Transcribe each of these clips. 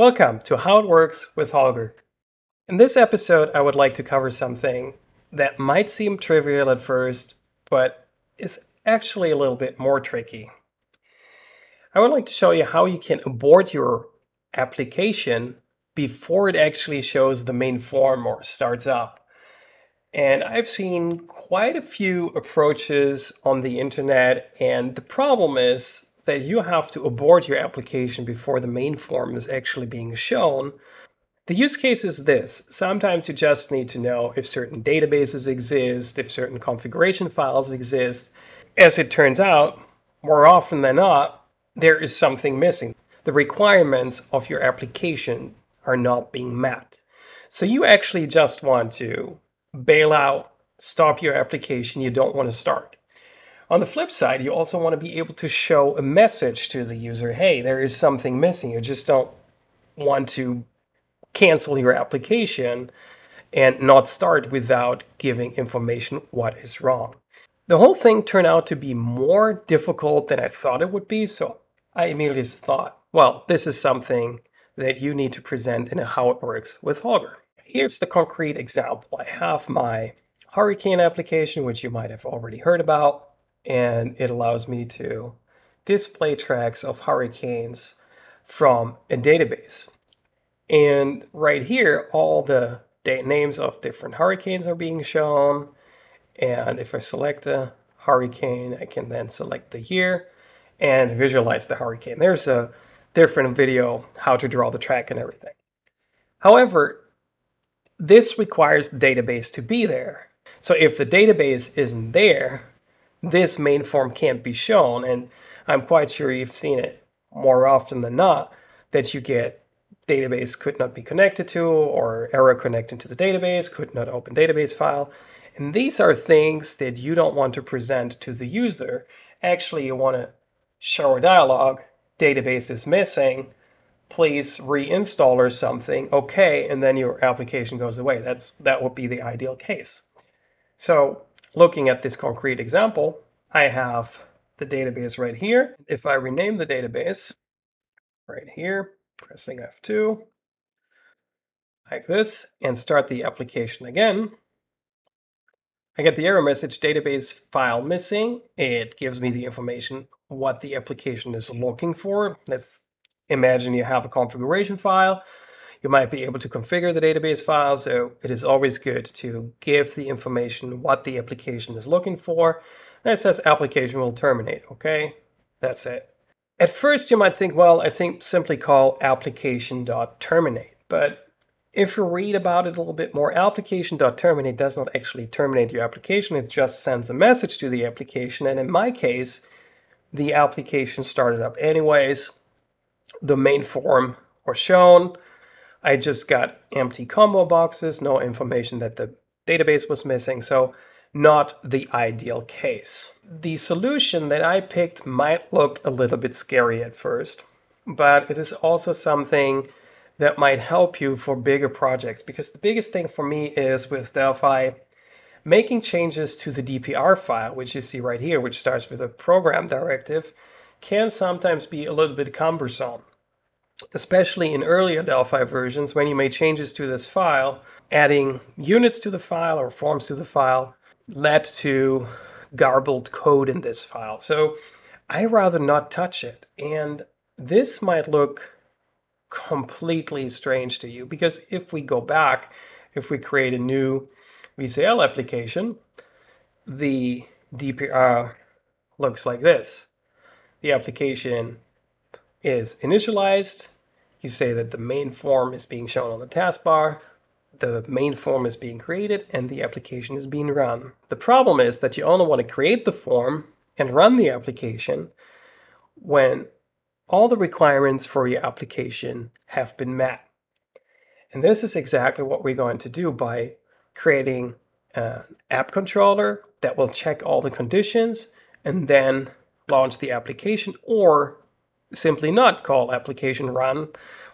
Welcome to How It Works with Holger. In this episode, I would like to cover something that might seem trivial at first, but is actually a little bit more tricky. I would like to show you how you can abort your application before it actually shows the main form or starts up. And I've seen quite a few approaches on the internet, and the problem is that you have to abort your application before the main form is actually being shown. The use case is this. Sometimes you just need to know if certain databases exist, if certain configuration files exist. As it turns out, more often than not, there is something missing. The requirements of your application are not being met. So you actually just want to bail out, stop your application you don't want to start. On the flip side, you also want to be able to show a message to the user hey, there is something missing. You just don't want to cancel your application and not start without giving information what is wrong. The whole thing turned out to be more difficult than I thought it would be, so I immediately thought, well, this is something that you need to present in how it works with Holger. Here's the concrete example. I have my Hurricane application, which you might have already heard about and it allows me to display tracks of hurricanes from a database. And right here, all the names of different hurricanes are being shown. And if I select a hurricane, I can then select the year and visualize the hurricane. There's a different video how to draw the track and everything. However, this requires the database to be there. So if the database isn't there, this main form can't be shown. And I'm quite sure you've seen it more often than not that you get database could not be connected to or error connecting to the database, could not open database file. And these are things that you don't want to present to the user. Actually, you want to show a dialog, database is missing, please reinstall or something, okay, and then your application goes away. That's That would be the ideal case. So Looking at this concrete example, I have the database right here. If I rename the database right here, pressing F2, like this, and start the application again, I get the error message, database file missing. It gives me the information what the application is looking for. Let's imagine you have a configuration file you might be able to configure the database file. So it is always good to give the information what the application is looking for. And it says application will terminate. Okay, that's it. At first, you might think, well, I think simply call application.terminate. But if you read about it a little bit more, application.terminate does not actually terminate your application. It just sends a message to the application. And in my case, the application started up anyways. The main form was shown. I just got empty combo boxes, no information that the database was missing, so not the ideal case. The solution that I picked might look a little bit scary at first, but it is also something that might help you for bigger projects because the biggest thing for me is with Delphi making changes to the DPR file, which you see right here, which starts with a program directive, can sometimes be a little bit cumbersome especially in earlier Delphi versions when you made changes to this file, adding units to the file or forms to the file led to garbled code in this file. So I rather not touch it. And this might look completely strange to you because if we go back, if we create a new VCL application, the DPR uh, looks like this. The application is initialized. You say that the main form is being shown on the taskbar, the main form is being created, and the application is being run. The problem is that you only want to create the form and run the application when all the requirements for your application have been met. And this is exactly what we're going to do by creating an app controller that will check all the conditions and then launch the application or simply not call application run,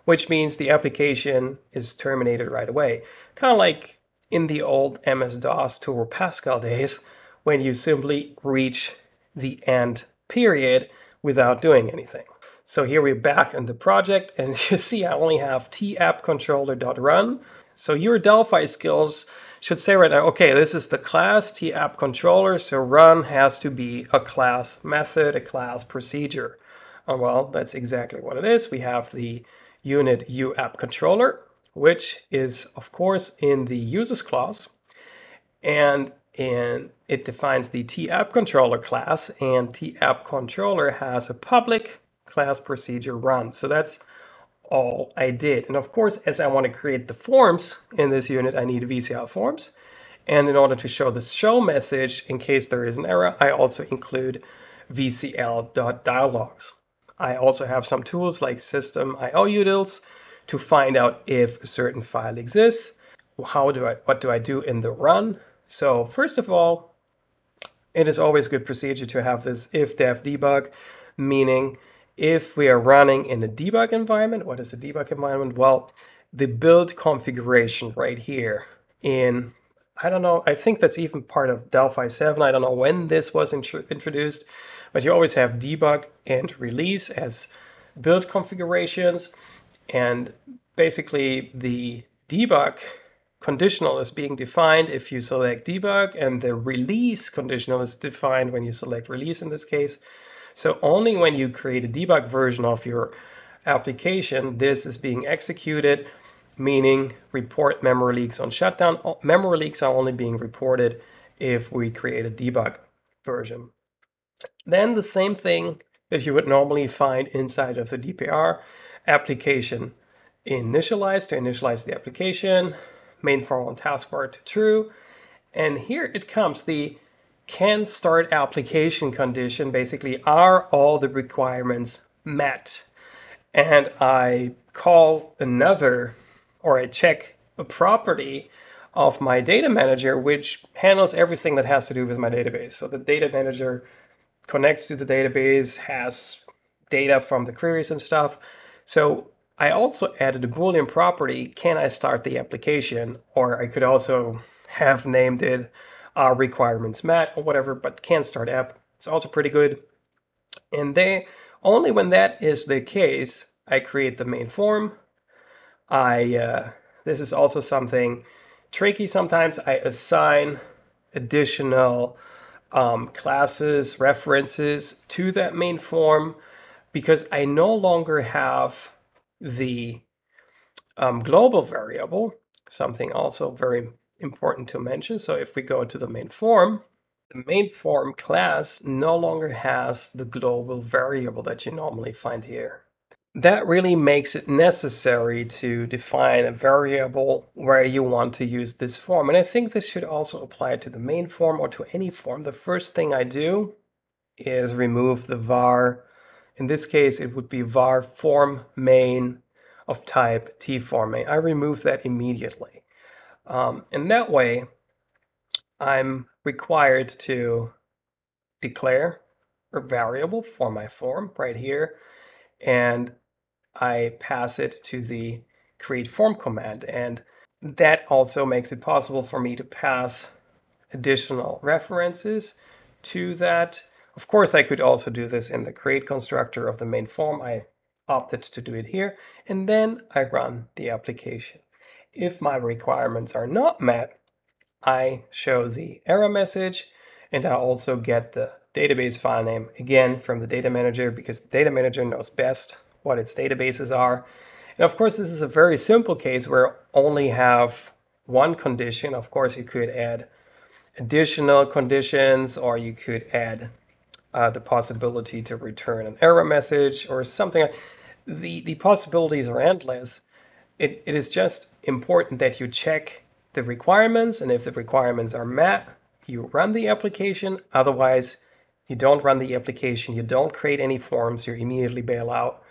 which means the application is terminated right away. Kind of like in the old MS-DOS Turbo Pascal days, when you simply reach the end period without doing anything. So here we're back in the project and you see I only have tappcontroller.run. So your Delphi skills should say right now, okay, this is the class tappcontroller, so run has to be a class method, a class procedure. Oh, well, that's exactly what it is. We have the unit uAppController, which is, of course, in the uses clause. And in, it defines the tappController class, and tappController has a public class procedure run. So that's all I did. And of course, as I want to create the forms in this unit, I need VCL forms. And in order to show the show message, in case there is an error, I also include vcl.dialogs. I also have some tools like system IO utils to find out if a certain file exists. How do I, what do I do in the run? So first of all, it is always good procedure to have this if def debug, meaning if we are running in a debug environment, what is a debug environment? Well, the build configuration right here in, I don't know, I think that's even part of Delphi 7. I don't know when this was introduced, but you always have debug and release as build configurations. And basically the debug conditional is being defined if you select debug and the release conditional is defined when you select release in this case. So only when you create a debug version of your application, this is being executed, meaning report memory leaks on shutdown. Memory leaks are only being reported if we create a debug version. Then the same thing that you would normally find inside of the DPR application initialize to initialize the application, main form on taskbar to true. And here it comes, the can start application condition basically are all the requirements met and I call another or I check a property of my data manager which handles everything that has to do with my database. So the data manager connects to the database, has data from the queries and stuff. So I also added a boolean property, can I start the application? Or I could also have named it uh, requirements met or whatever, but can start app. It's also pretty good. And they only when that is the case, I create the main form. I uh, this is also something tricky. Sometimes I assign additional um, classes, references to that main form because I no longer have the um, global variable, something also very important to mention. So if we go to the main form, the main form class no longer has the global variable that you normally find here. That really makes it necessary to define a variable where you want to use this form. And I think this should also apply to the main form or to any form. The first thing I do is remove the var. In this case, it would be var form main of type t form main. I remove that immediately. Um, and that way, I'm required to declare a variable for my form right here, and I pass it to the create form command. And that also makes it possible for me to pass additional references to that. Of course, I could also do this in the create constructor of the main form. I opted to do it here, and then I run the application. If my requirements are not met, I show the error message and I also get the database file name again from the data manager because the data manager knows best what its databases are. And of course, this is a very simple case where only have one condition. Of course, you could add additional conditions or you could add uh, the possibility to return an error message or something. The, the possibilities are endless it, it is just important that you check the requirements and if the requirements are met, you run the application. Otherwise, you don't run the application, you don't create any forms, you immediately bail out.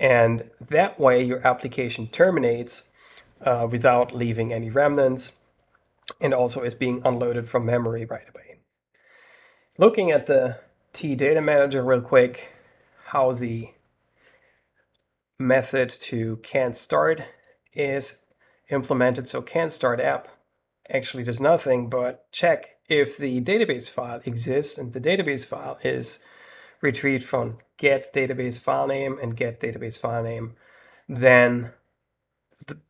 And that way your application terminates uh, without leaving any remnants and also is being unloaded from memory right away. Looking at the T data manager real quick, how the method to can start is implemented. So can start app actually does nothing but check if the database file exists and the database file is retrieved from get database file name and get database file name, then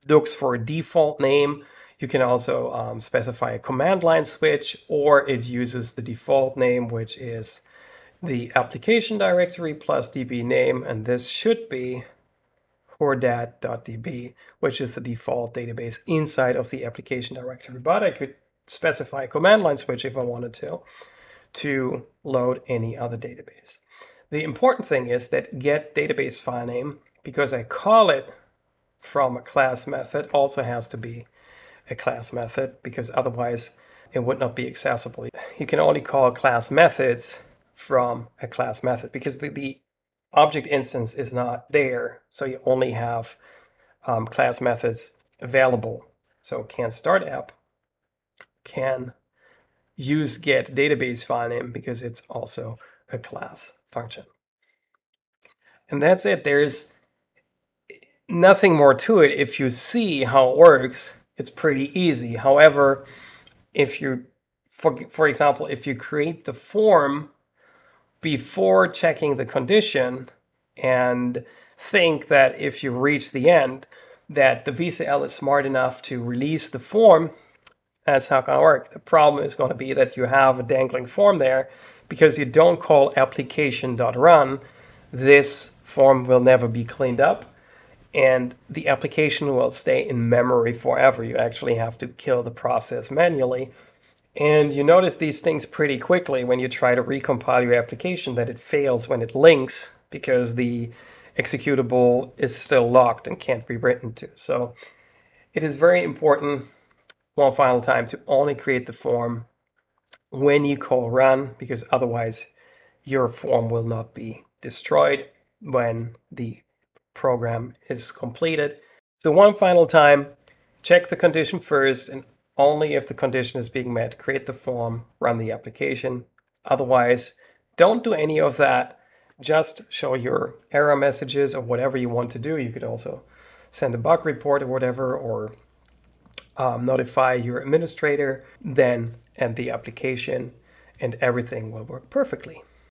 looks for a default name. You can also um, specify a command line switch, or it uses the default name, which is the application directory plus db name, and this should be hordat.db, which is the default database inside of the application directory. But I could specify a command line switch if I wanted to, to load any other database. The important thing is that get database file name, because I call it from a class method, also has to be a class method, because otherwise it would not be accessible. You can only call class methods from a class method because the, the object instance is not there. So you only have um, class methods available. So can start app can use get database file name because it's also a class function. And that's it. There's nothing more to it. If you see how it works, it's pretty easy. However, if you, for, for example, if you create the form before checking the condition and think that if you reach the end, that the VCL is smart enough to release the form, that's not going to work. The problem is going to be that you have a dangling form there because you don't call application.run. This form will never be cleaned up and the application will stay in memory forever. You actually have to kill the process manually and you notice these things pretty quickly when you try to recompile your application that it fails when it links because the executable is still locked and can't be written to. So it is very important one final time to only create the form when you call run because otherwise your form will not be destroyed when the program is completed. So one final time, check the condition first and only if the condition is being met, create the form, run the application. Otherwise, don't do any of that. Just show your error messages or whatever you want to do. You could also send a bug report or whatever, or um, notify your administrator, then end the application, and everything will work perfectly.